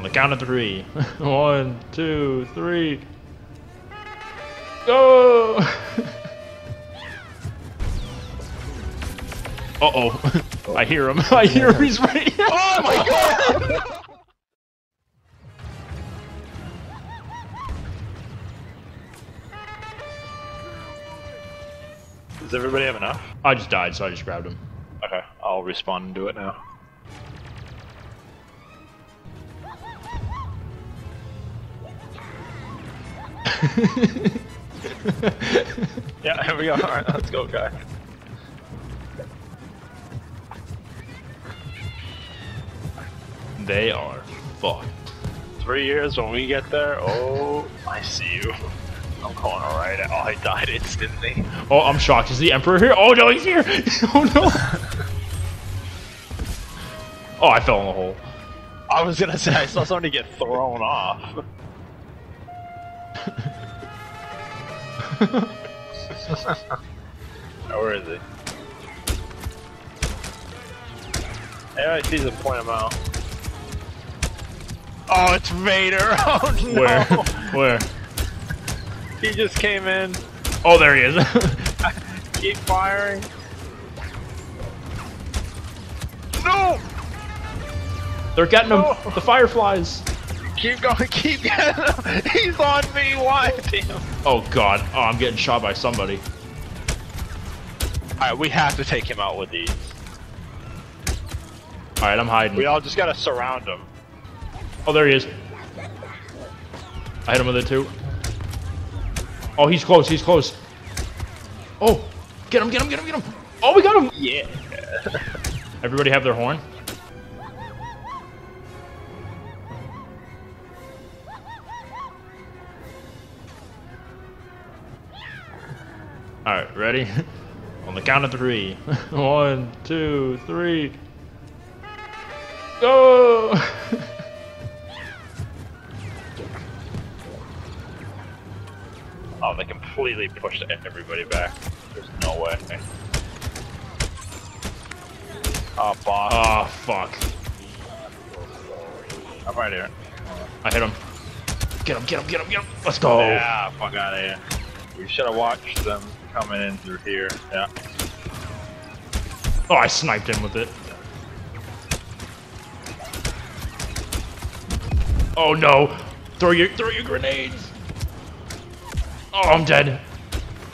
On the count of three. One, two, three. Go! Uh oh. I hear him. I hear him. He's right. Oh my god! Does everybody have enough? I just died, so I just grabbed him. Okay, I'll respond and do it now. yeah, here we go. Alright, let's go, guy. They are fucked. Three years when we get there, oh, I see you. I'm calling alright. Oh, I died instantly. Oh, I'm shocked. Is the Emperor here? Oh no, he's here! oh no! oh, I fell in the hole. I was gonna say, I saw somebody get thrown off. Where is he? I see the point him out. Oh, it's Vader! Oh no! Where? Where? He just came in. Oh, there he is. Keep firing. No! They're getting him. No. The fireflies. Keep going, keep getting him! He's on me, why him? Oh god. Oh, I'm getting shot by somebody. Alright, we have to take him out with these. Alright, I'm hiding. We all just gotta surround him. Oh, there he is. I hit him with it too. Oh, he's close. He's close. Oh, get him, get him, get him, get him. Oh, we got him. Yeah. Everybody have their horn? Alright, ready? On the count of three. One, two, three. Go! Oh, they completely pushed everybody back. There's no way. Oh, boss. oh, ah, fuck. I'm right here. I hit him. Get him, get him, get him, get him. Let's go. Yeah, fuck out of here. We should have watched them coming in through here. Yeah. Oh, I sniped him with it. Oh no! Throw your throw your grenades! Oh, I'm dead.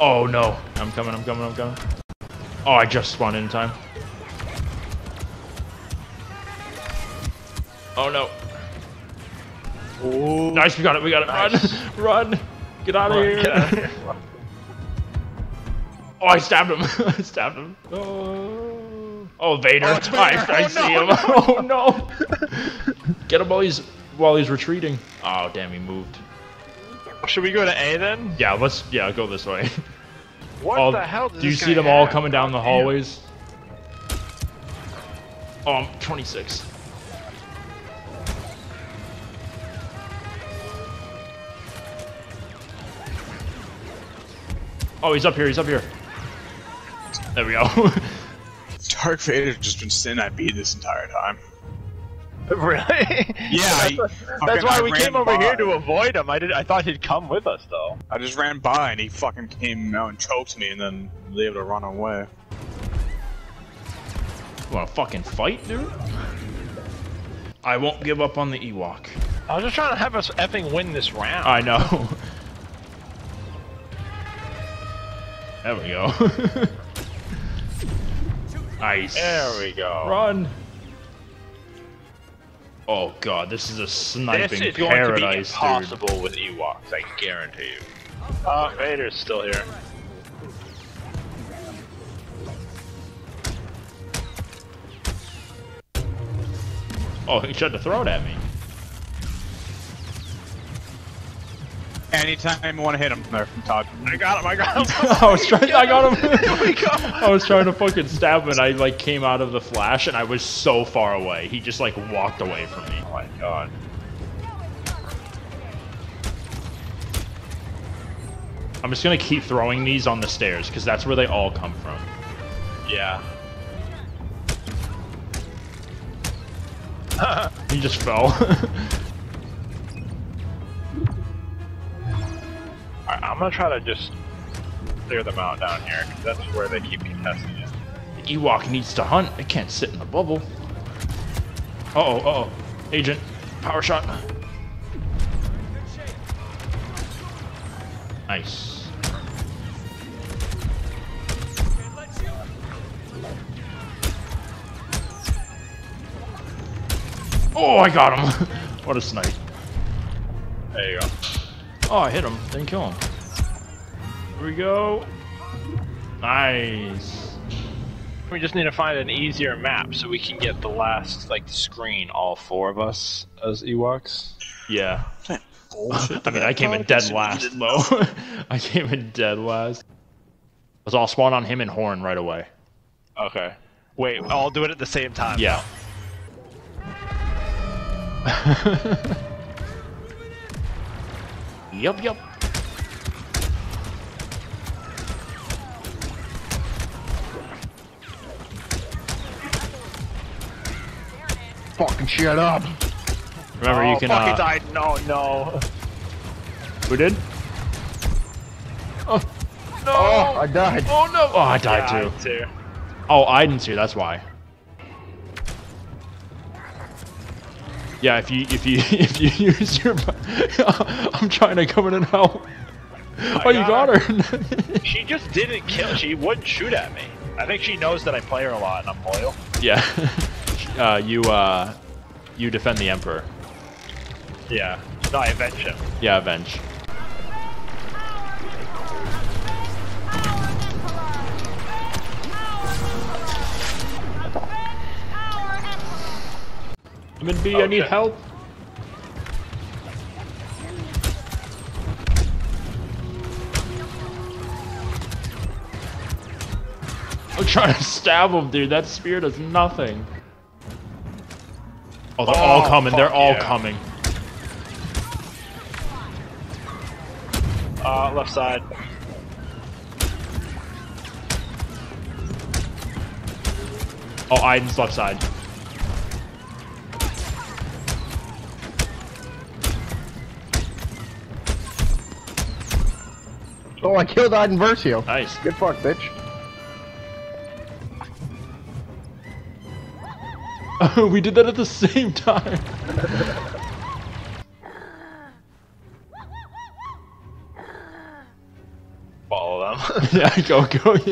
Oh no! I'm coming! I'm coming! I'm coming! Oh, I just spawned in time. Oh no! Ooh. Nice, we got it! We got it! Nice. Run! Run! Get out of Run, here! Oh, I stabbed him! I stabbed him! Oh, oh Vader! Oh, Vader. I, I Oh, see no, him! no, oh no! Get him while he's while he's retreating. Oh damn, he moved. Should we go to A then? Yeah, let's yeah go this way. What Oh, the hell does do you this see guy them all coming down the God damn. hallways? Oh, I'm 26. Oh, he's up here. He's up here. There we go. Darth Vader's just been sitting at B this entire time. Really? Yeah, that's, I- that's why I we came over here to avoid him. I did. I thought he'd come with us though. I just ran by and he fucking came out and choked me and then was able to run away. Want to fucking fight, dude? I won't give up on the Ewok. I was just trying to have us effing win this round. I know. there we go. Nice. there we go. Run. Oh god, this is a sniping paradise, This sniping is going to be paradise, dude. impossible with Ewoks. I guarantee you. Uh, Vader's still here. Oh, he tried to throw it at me. Anytime you want to hit him there from Todd. I got him. I got him. I was trying. I got him. Oh we go. I was trying to fucking stab him, and I like came out of the flash, and I was so far away. He just like walked away from me. Oh my god. I'm just gonna keep throwing these on the stairs because that's where they all come from. Yeah. He just fell. I'm gonna try to just clear them out down here, 'cause that's where they keep contesting it. The Ewok needs to hunt. It can't sit in a bubble. Uh-oh, uh-oh. Agent, power shot. Nice. Oh, I got him. what a snipe. There you go. Oh, I hit him. Didn't kill him. Here we go. Nice. We just need to find an easier map so we can get the last like screen, all four of us as Ewoks. Yeah. Bullshit. I mean, I came in oh, dead last, though. I came in dead last. Let's all spawn on him and Horn right away. Okay. Wait, I'll do it at the same time. Yeah. yup, yup. Fucking shut up. Remember, oh, you can. fuck, it Uh, died. No, no. who did? Oh no! Oh, I died. Oh no! Oh, I died Yeah, too. I too. Oh, Aiden's here. That's why. Yeah, if you if you if you use your, I'm trying to come in and help. Oh, you got got her. She just didn't kill. She wouldn't shoot at me. I think she knows that I play her a lot and I'm loyal. yeah. Uh, you uh, you defend the emperor. Yeah. No, I avenge him. Yeah, avenge. I'm in B. I need help. I'm trying to stab him, dude. That spear does nothing. Oh, they're all Oh, coming. They're all yeah. coming. Uh, left side. Oh, Aiden's left side. Oh, I killed Iden Versio. Nice. Good fuck, bitch. we did that at the same time. Follow them. yeah, go, go.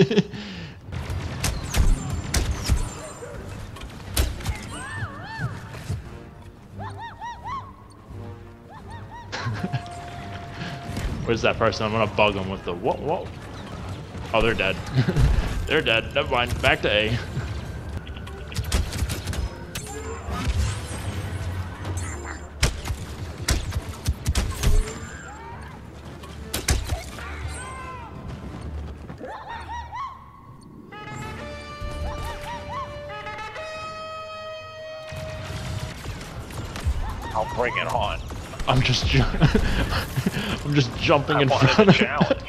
Where's that person? I'm gonna bug them with the whoa, whoa. Oh, they're dead. they're dead. Never mind. Back to A. I'll bring it on. I'm just, ju- I'm just jumping I in front a of. challenge.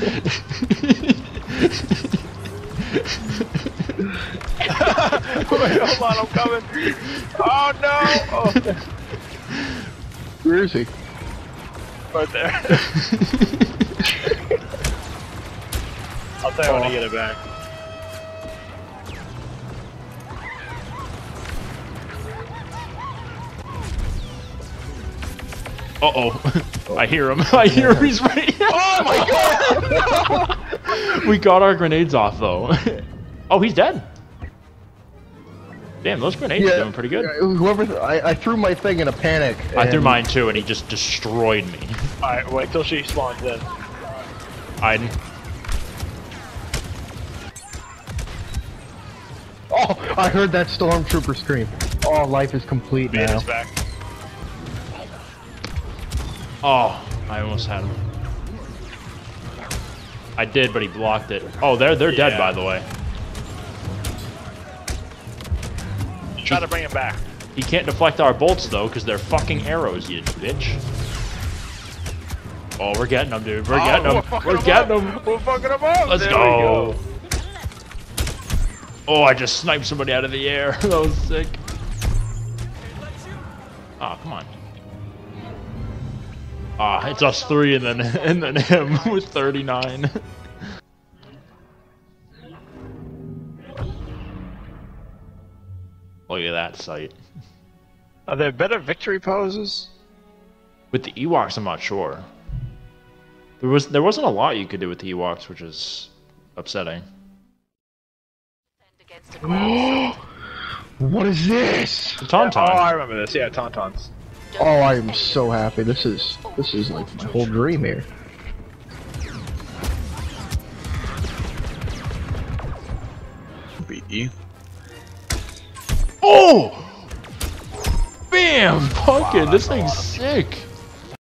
Wait, hold on, I'm coming. Oh no! Oh, Where is he? right there. I'll tell you when I get it back. Uh oh, I hear him. I hear him. He's right. here. Oh my god! we got our grenades off though. oh, he's dead. Damn, those grenades are doing pretty good. Whoever, I, I threw my thing in a panic. I threw mine too, and he just destroyed me. Alright, wait till she spawns in. Aiden. Oh, I heard that stormtrooper scream. Oh, life is complete Being now. is back. Oh, I almost had him. I did, but he blocked it. Oh, they're they're dead by the way. Try to bring him back. He can't deflect our bolts though, because they're fucking arrows, you bitch. Oh, we're getting them, dude. We're getting them. Oh, we're getting them. We're fucking them up! Let's go. go. Oh, I just sniped somebody out of the air. that was sick. Oh, come on. Ah, it's us three and then and then him with 39. Look at that sight. Are there better victory poses? With the Ewoks, I'm not sure. There was there wasn't a lot you could do with the Ewoks, which is upsetting. Against a cold What is this? The Tauntaun. Oh, I remember this. Yeah, Tauntauns. Oh, I am so happy. This is this is like my whole dream here. Beat you. Oh! Bam! Fucking, this thing's sick.